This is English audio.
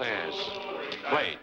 Wait.